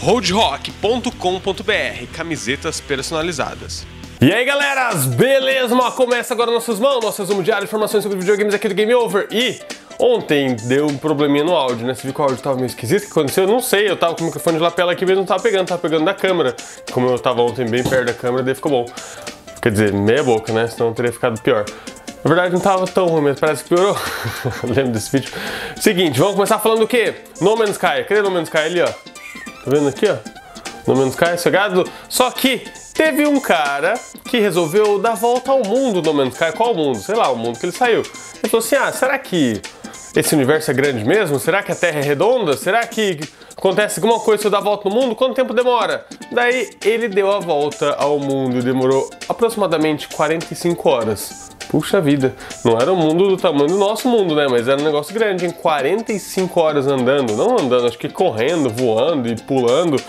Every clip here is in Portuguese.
roadrock.com.br Camisetas personalizadas. E aí galeras, beleza? Começa agora nossos mãos, nosso resumo diário de informações sobre videogames aqui do Game Over. E ontem deu um probleminha no áudio, né? Você viu que o áudio tava meio esquisito, o que aconteceu? Eu não sei, eu tava com o microfone de lapela aqui, mas não tava pegando, tava pegando da câmera. Como eu tava ontem bem perto da câmera, daí ficou bom. Quer dizer, meia boca, né? Senão teria ficado pior. Na verdade não tava tão ruim, mas parece que piorou. Lembro desse vídeo. Seguinte, vamos começar falando o quê? No Man's Sky. Cadê No Man's Sky ali, ó? Tá vendo aqui, ó? No Man's Sky, chegado. Só que teve um cara que resolveu dar volta ao mundo No Man's Sky. Qual mundo? Sei lá, o mundo que ele saiu. Ele falou assim, ah, será que esse universo é grande mesmo? Será que a Terra é redonda? Será que acontece alguma coisa se eu dar a volta no mundo? Quanto tempo demora? Daí ele deu a volta ao mundo e demorou aproximadamente 45 horas. Puxa vida, não era um mundo do tamanho do nosso mundo, né? Mas era um negócio grande, em 45 horas andando, não andando, acho que correndo, voando e pulando.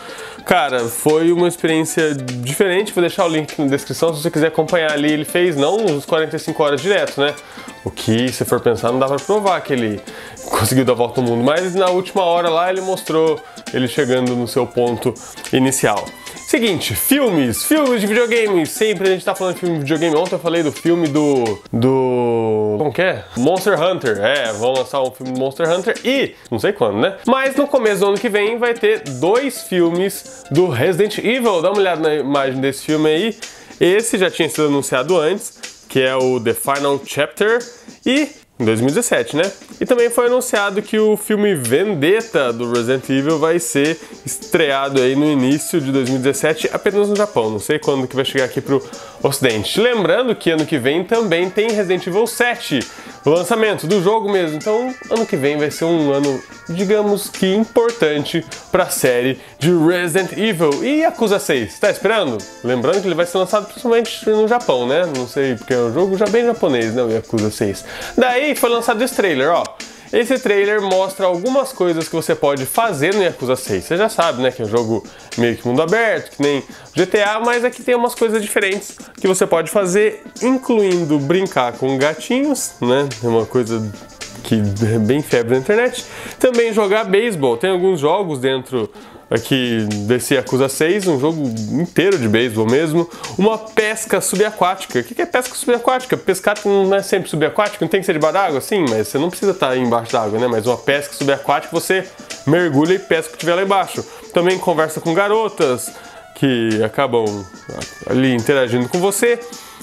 Cara, foi uma experiência diferente. Vou deixar o link na descrição se você quiser acompanhar ali. Ele fez não uns 45 horas direto, né? O que, se for pensar, não dá pra provar que ele conseguiu dar a volta ao mundo. Mas na última hora lá ele mostrou ele chegando no seu ponto inicial. Seguinte, filmes, filmes de videogame. Sempre a gente tá falando de filme de videogame. Ontem eu falei do filme do. do. Como que é? Monster Hunter. É, vão lançar um filme do Monster Hunter e. não sei quando, né? Mas no começo do ano que vem vai ter dois filmes do Resident Evil. Dá uma olhada na imagem desse filme aí. Esse já tinha sido anunciado antes, que é o The Final Chapter. E em 2017, né? E também foi anunciado que o filme Vendetta do Resident Evil vai ser estreado aí no início de 2017, apenas no Japão. Não sei quando que vai chegar aqui pro Ocidente. Lembrando que ano que vem também tem Resident Evil 7, o lançamento do jogo mesmo. Então, ano que vem vai ser um ano, digamos que importante para a série de Resident Evil. E Yakuza 6, tá esperando? Lembrando que ele vai ser lançado principalmente no Japão, né? Não sei, porque é um jogo já bem japonês, né? O Yakuza 6. Daí foi lançado esse trailer, ó. Esse trailer mostra algumas coisas que você pode fazer no Yakuza 6. Você já sabe, né, que é um jogo meio que mundo aberto, que nem GTA, mas aqui tem umas coisas diferentes que você pode fazer, incluindo brincar com gatinhos, né? É uma coisa que é bem febre na internet. Também jogar beisebol. Tem alguns jogos dentro aqui desse Yakuza 6, um jogo inteiro de beisebol mesmo, uma pesca subaquática. O que é pesca subaquática? Pescar não é sempre subaquático, não tem que ser debaixo d'água, sim, mas você não precisa estar embaixo d'água, né? Mas uma pesca subaquática você mergulha e pesca o que estiver lá embaixo. Também conversa com garotas que acabam ali interagindo com você.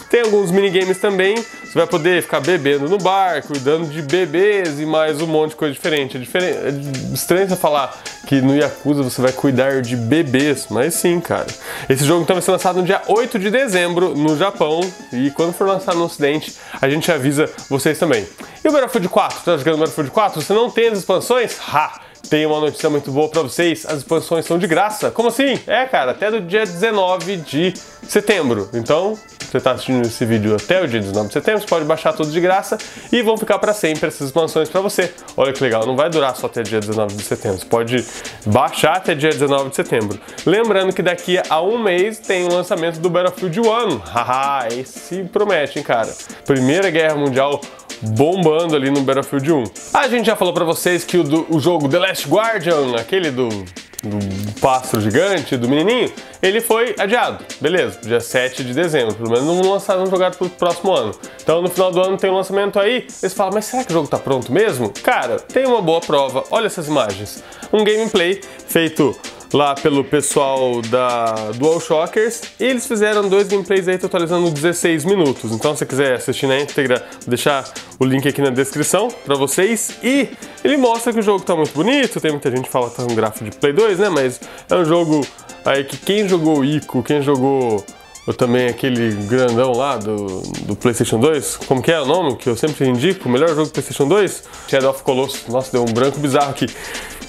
Tem alguns minigames também. Você vai poder ficar bebendo no bar, cuidando de bebês e mais um monte de coisa diferente. É, diferente, é estranho você falar que no Yakuza você vai cuidar de bebês, mas sim, cara. Esse jogo então vai ser lançado no dia 8 de dezembro no Japão e quando for lançado no Ocidente, a gente avisa vocês também. E o Battlefield 4? Tá jogando Battlefield 4? Você não tem as expansões? Ha! Tem uma notícia muito boa para vocês, as expansões são de graça. Como assim? É, cara, até do dia 19 de setembro. Então, você está assistindo esse vídeo até o dia 19 de setembro, você pode baixar tudo de graça e vão ficar para sempre essas expansões para você. Olha que legal, não vai durar só até dia 19 de setembro, você pode baixar até dia 19 de setembro. Lembrando que daqui a um mês tem o lançamento do Battlefield 1. Haha, esse promete, hein, cara. Primeira Guerra Mundial bombando ali no Battlefield 1. A gente já falou para vocês que o, do, o jogo The Last Guardian, aquele do, do pássaro gigante, do menininho, ele foi adiado. Beleza, dia 7 de dezembro. Pelo menos não lançaram jogado pro próximo ano. Então no final do ano tem um lançamento aí. Eles falam, mas será que o jogo tá pronto mesmo? Cara, tem uma boa prova. Olha essas imagens. Um gameplay feito lá pelo pessoal da DualShockers e eles fizeram dois gameplays aí totalizando 16 minutos. Então se você quiser assistir na íntegra, vou deixar o link aqui na descrição para vocês. E ele mostra que o jogo tá muito bonito, tem muita gente que fala que tá um gráfico de Play 2, né? Mas é um jogo aí que quem jogou Ico, quem jogou ou também aquele grandão lá do, do PlayStation 2, como que é o nome que eu sempre indico, o melhor jogo do PlayStation 2? Shadow of Colossus. Nossa, deu um branco bizarro aqui.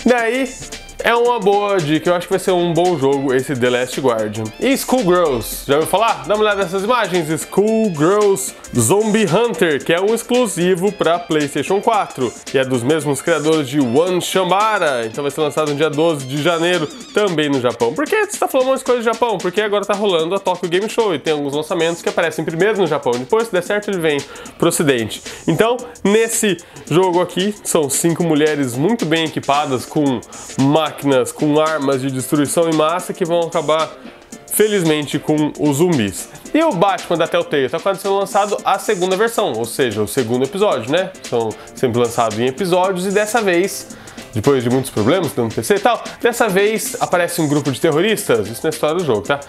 Daí é uma boa dica, eu acho que vai ser um bom jogo esse The Last Guardian. E Schoolgirls, já ouviu falar? Dá uma olhada nessas imagens, Schoolgirls Zombie Hunter, que é um exclusivo para PlayStation 4 e é dos mesmos criadores de One Shambara, então vai ser lançado no dia 12 de janeiro, também no Japão. Por que você está falando umas coisas do Japão? Porque agora está rolando a Tokyo Game Show e tem alguns lançamentos que aparecem primeiro no Japão, depois, se der certo, ele vem pro ocidente. Então, nesse jogo aqui, são cinco mulheres muito bem equipadas com uma máquinas com armas de destruição em massa que vão acabar felizmente com os zumbis. E o Batman da Telltale está quase sendo lançado a segunda versão, ou seja, o segundo episódio, né? São sempre lançados em episódios e dessa vez depois de muitos problemas no PC e tal, dessa vez aparece um grupo de terroristas, isso na história do jogo, tá?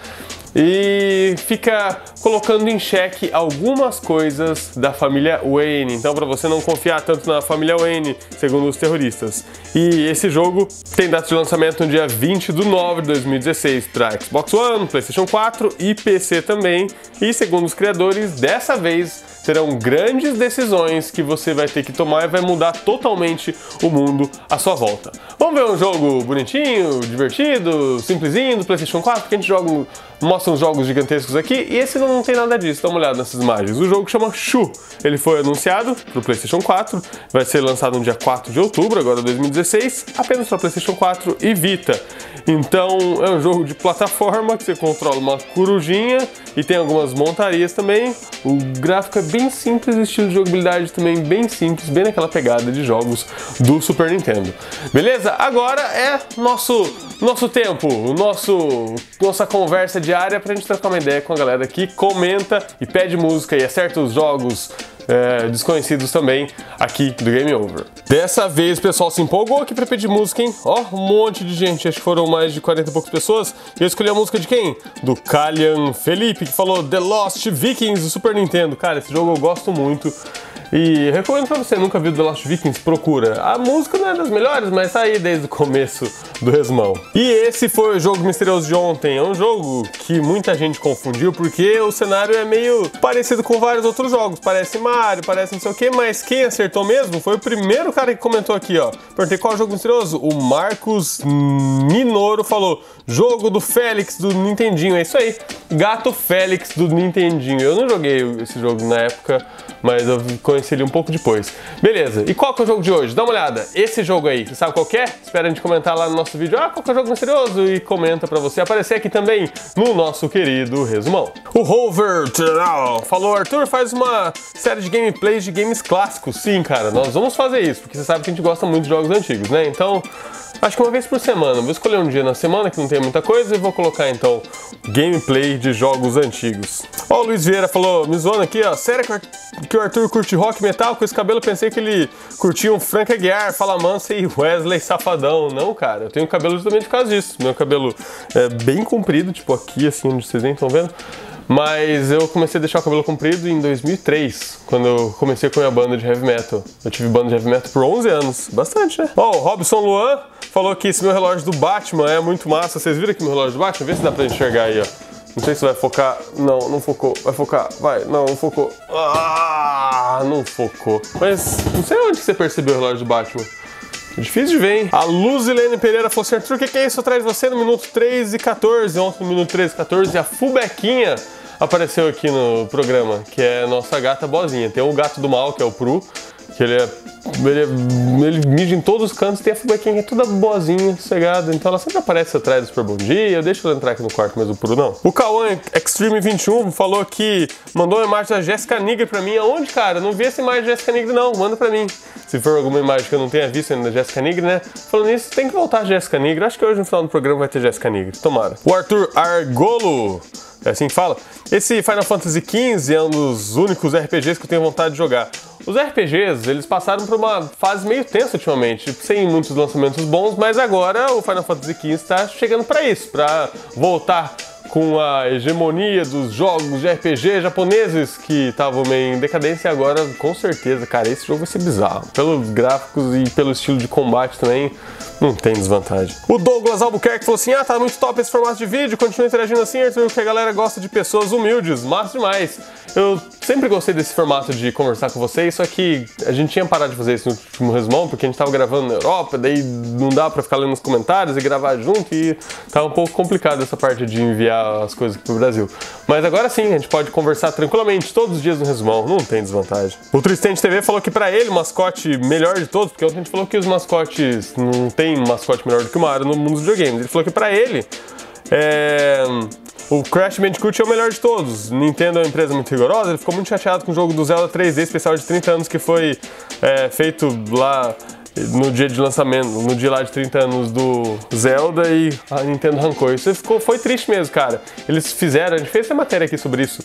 E fica colocando em xeque algumas coisas da família Wayne. Então, para você não confiar tanto na família Wayne, segundo os terroristas. E esse jogo tem data de lançamento no dia 20 de 9 de 2016 para Xbox One, PlayStation 4 e PC também. E segundo os criadores, dessa vez serão grandes decisões que você vai ter que tomar e vai mudar totalmente o mundo à sua volta. Vamos ver um jogo bonitinho, divertido, simplesinho do PlayStation 4, porque a gente joga, mostra uns jogos gigantescos aqui e esse não tem nada disso. Dá uma olhada nessas imagens. O jogo chama Shu. Ele foi anunciado para o PlayStation 4, vai ser lançado no dia 4 de outubro, agora 2016, apenas para PlayStation 4 e Vita. Então é um jogo de plataforma que você controla uma corujinha e tem algumas montarias também. O gráfico é bem simples, o estilo de jogabilidade também bem simples, bem naquela pegada de jogos do Super Nintendo. Beleza? Agora é nosso nosso tempo, nosso nossa conversa diária pra gente trocar uma ideia com a galera que comenta e pede música e acerta os jogos é, desconhecidos também aqui do Game Over. Dessa vez o pessoal se empolgou aqui pra pedir música, hein? Ó, um monte de gente, acho que foram mais de 40 e poucas pessoas. E eu escolhi a música de quem? Do Kalian Felipe, que falou The Lost Vikings do Super Nintendo. Cara, esse jogo eu gosto muito. E recomendo pra você, nunca viu The Lost Vikings, procura. A música não é das melhores, mas tá aí desde o começo do resmão. E esse foi o jogo misterioso de ontem. É um jogo que muita gente confundiu porque o cenário é meio parecido com vários outros jogos. Parece Mario, parece não sei o que, mas quem acertou mesmo foi o primeiro cara que comentou aqui, ó. Perguntei qual é o jogo misterioso? O Marcos Minoro falou: jogo do Félix do Nintendinho. É isso aí. Gato Félix do Nintendinho. Eu não joguei esse jogo na época, mas eu conheci ele um pouco depois. Beleza, e qual que é o jogo de hoje? Dá uma olhada. Esse jogo aí, você sabe qual é? Espera a gente comentar lá no nosso vídeo. Ah, qual que é o jogo misterioso? E comenta pra você aparecer aqui também no nosso querido resumão. O Rover falou, Arthur, faz uma série de gameplays de games clássicos. Sim, cara, nós vamos fazer isso, porque você sabe que a gente gosta muito de jogos antigos, né? Então, Acho que uma vez por semana. Vou escolher um dia na semana que não tem muita coisa e vou colocar então gameplay de jogos antigos. Ó, o Luiz Vieira falou, me zoando aqui, ó. Sério que o Arthur curte rock metal? Com esse cabelo pensei que ele curtia um Frank Aguiar, Fala Mansa e Wesley Safadão. Não, cara, eu tenho cabelo justamente por causa disso. Meu cabelo é bem comprido, tipo aqui, assim, onde vocês nem estão vendo. Mas eu comecei a deixar o cabelo comprido em 2003, quando eu comecei com a minha banda de heavy metal. Eu tive banda de heavy metal por 11 anos. Bastante, né? Ó, oh, Robson Luan falou que esse meu relógio do Batman é muito massa. Vocês viram aqui meu relógio do Batman? Vê se dá pra enxergar aí, ó. Não sei se vai focar. Não, não focou. Vai focar. Vai. Não, não focou. Ah, não focou. Mas não sei onde você percebeu o relógio do Batman. É difícil de ver, hein? A Luzilene Pereira falou assim: o que, que é isso atrás de você no minuto 3 e 14? Ontem no minuto 3 e 14, a Fubequinha apareceu aqui no programa, que é nossa gata bozinha. Tem o gato do mal, que é o Pru, que ele é. Ele, é, ele mija em todos os cantos, tem a fubequinha toda boazinha, sossegada. Então ela sempre aparece atrás do Super Bom Dia. Eu deixo ela entrar aqui no quarto, mas o Puro não. O Cauã Extreme 21 falou que mandou uma imagem da Jéssica Nigre pra mim. Aonde, cara? Não vi essa imagem da Jéssica Nigre, não. Manda pra mim. Se for alguma imagem que eu não tenha visto ainda da Jéssica Nigre, né? Falando nisso, tem que voltar a Jéssica Nigre. Acho que hoje no final do programa vai ter Jéssica Nigre. Tomara. O Arthur Argolo é assim que fala? Esse Final Fantasy XV é um dos únicos RPGs que eu tenho vontade de jogar. Os RPGs, eles passaram por uma fase meio tensa ultimamente, sem muitos lançamentos bons, mas agora o Final Fantasy XV está chegando para isso, para voltar com a hegemonia dos jogos de RPG japoneses que estavam meio em decadência e agora, com certeza, cara, esse jogo vai ser bizarro. Pelos gráficos e pelo estilo de combate também, não tem desvantagem. O Douglas Albuquerque falou assim: ah, tá muito top esse formato de vídeo, continua interagindo assim, Arthur, porque a galera gosta de pessoas humildes, massa demais. Eu sempre gostei desse formato de conversar com vocês, só que a gente tinha parado de fazer isso no último resmão, porque a gente tava gravando na Europa, daí não dá para ficar lendo os comentários e gravar junto, e tá um pouco complicado essa parte de enviar as coisas pro Brasil. Mas agora sim, a gente pode conversar tranquilamente todos os dias no resmão, não tem desvantagem. O Tristente TV falou que para ele o mascote melhor de todos, porque ontem a gente falou que os mascotes não tem mascote melhor do que o Mario no mundo dos videogames. Ele falou que para ele é o Crash Bandicoot é o melhor de todos. Nintendo é uma empresa muito rigorosa, ele ficou muito chateado com o jogo do Zelda 3D especial de 30 anos que foi é, feito lá no dia de lançamento, no dia lá de 30 anos do Zelda e a Nintendo arrancou. Isso ficou, foi triste mesmo, cara. Eles fizeram, a gente fez essa matéria aqui sobre isso,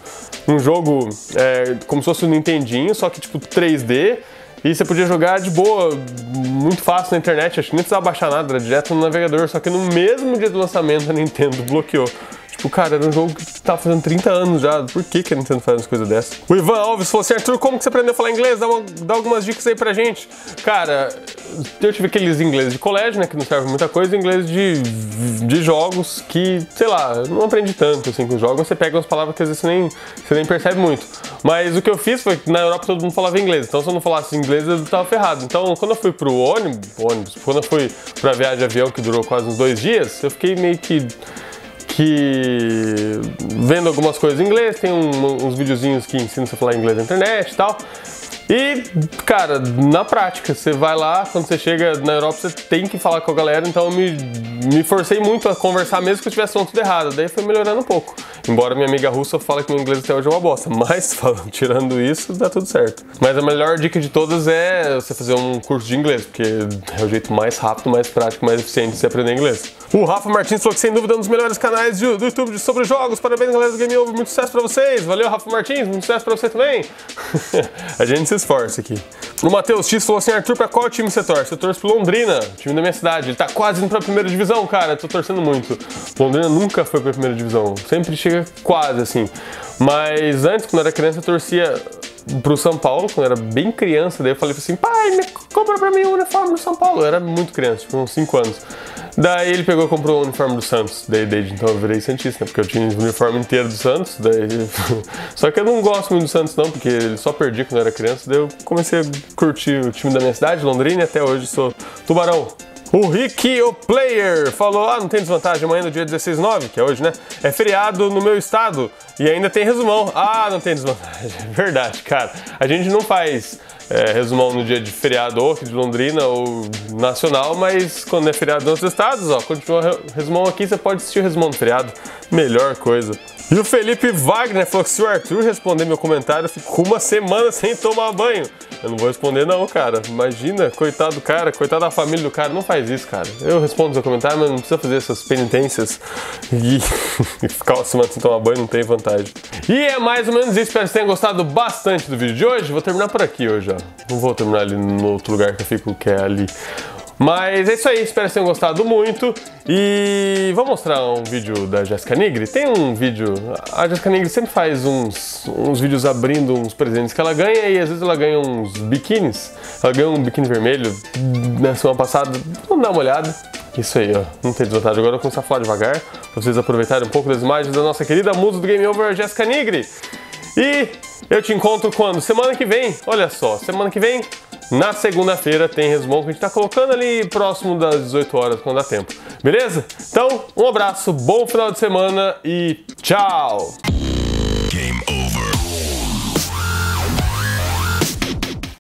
um jogo é, como se fosse um Nintendinho, só que tipo 3D. E você podia jogar de boa, muito fácil na internet, acho que nem precisava baixar nada, era direto no navegador, só que no mesmo dia do lançamento a Nintendo bloqueou. Tipo, cara, era um jogo que tava fazendo 30 anos já. Por que, que a Nintendo faz umas coisas dessas? O Ivan Alves falou assim: Arthur, como que você aprendeu a falar inglês? Dá, uma, dá algumas dicas aí pra gente. Cara, eu tive aqueles inglês de colégio, né? Que não serve muita coisa, inglês de, de jogos que, sei lá, não aprendi tanto assim com jogos. Você pega umas palavras que às vezes você nem, você nem percebe muito. Mas o que eu fiz foi que na Europa todo mundo falava inglês. Então se eu não falasse inglês, eu tava ferrado. Então quando eu fui pro ônibus, ônibus quando eu fui pra viagem de avião que durou quase uns dois dias, eu fiquei meio que que vendo algumas coisas em inglês, tem um, uns videozinhos que ensinam você a falar inglês na internet e tal. E, cara, na prática, você vai lá, quando você chega na Europa, você tem que falar com a galera, então eu me, me forcei muito a conversar mesmo que eu tivesse tudo errado. Daí foi melhorando um pouco. Embora minha amiga russa fale que meu inglês até hoje é uma bosta, mas falando, tirando isso, dá tudo certo. Mas a melhor dica de todas é você fazer um curso de inglês, porque é o jeito mais rápido, mais prático, mais eficiente de você aprender inglês. O Rafa Martins falou que sem dúvida é um dos melhores canais do YouTube sobre jogos. Parabéns, galera do Game Over. Muito sucesso pra vocês. Valeu, Rafa Martins. Muito sucesso pra você também. a gente se esforça aqui. O Matheus X falou assim: Arthur, pra qual time você torce? Eu torço pro Londrina, time da minha cidade. Ele tá quase indo pra primeira divisão, cara. Tô torcendo muito. Londrina nunca foi pra primeira divisão. Sempre chega quase assim. Mas antes, quando eu era criança, eu torcia pro São Paulo, quando eu era bem criança. Daí eu falei assim: pai, me compra pra mim o uniforme do São Paulo. Eu era muito criança, tipo, uns 5 anos. Daí ele pegou e comprou o uniforme do Santos. Daí desde então eu virei Santista, né? porque eu tinha o uniforme inteiro do Santos. Daí... só que eu não gosto muito do Santos, não, porque ele só perdi quando eu era criança. Daí eu comecei a curtir o time da minha cidade, Londrina, e até hoje sou Tubarão. O Ricky, o player, falou: Ah, não tem desvantagem amanhã no dia 16 9, que é hoje, né? É feriado no meu estado e ainda tem resumão. Ah, não tem desvantagem. Verdade, cara. A gente não faz é, resumão no dia de feriado ou aqui de Londrina ou nacional, mas quando é feriado nos estados, ó, continua resumão aqui, você pode assistir o resumão do feriado. Melhor coisa. E o Felipe Wagner falou que se o Arthur responder meu comentário, eu fico uma semana sem tomar banho. Eu não vou responder não, cara. Imagina, coitado do cara, coitado da família do cara, não faz isso, cara. Eu respondo seu comentário, mas não precisa fazer essas penitências e ficar uma semana sem tomar banho, não tem vantagem. E é mais ou menos isso, espero que vocês tenham gostado bastante do vídeo de hoje. Vou terminar por aqui hoje, ó. Não vou terminar ali no outro lugar que eu fico, que é ali. Mas é isso aí, espero que tenham gostado muito. E vou mostrar um vídeo da Jessica Nigri. Tem um vídeo. A Jessica Nigri sempre faz uns, uns vídeos abrindo uns presentes que ela ganha e às vezes ela ganha uns biquínis. Ela ganhou um biquíni vermelho na semana passada. Vamos dar uma olhada. Isso aí, ó. Não tem desvantagem. Agora eu vou começar a falar devagar. Pra vocês aproveitarem um pouco das imagens da nossa querida musa do Game Over, Jessica Nigri. E eu te encontro quando? Semana que vem. Olha só, semana que vem na segunda-feira tem resumão que a gente está colocando ali próximo das 18 horas, quando dá tempo. Beleza? Então, um abraço, bom final de semana e tchau!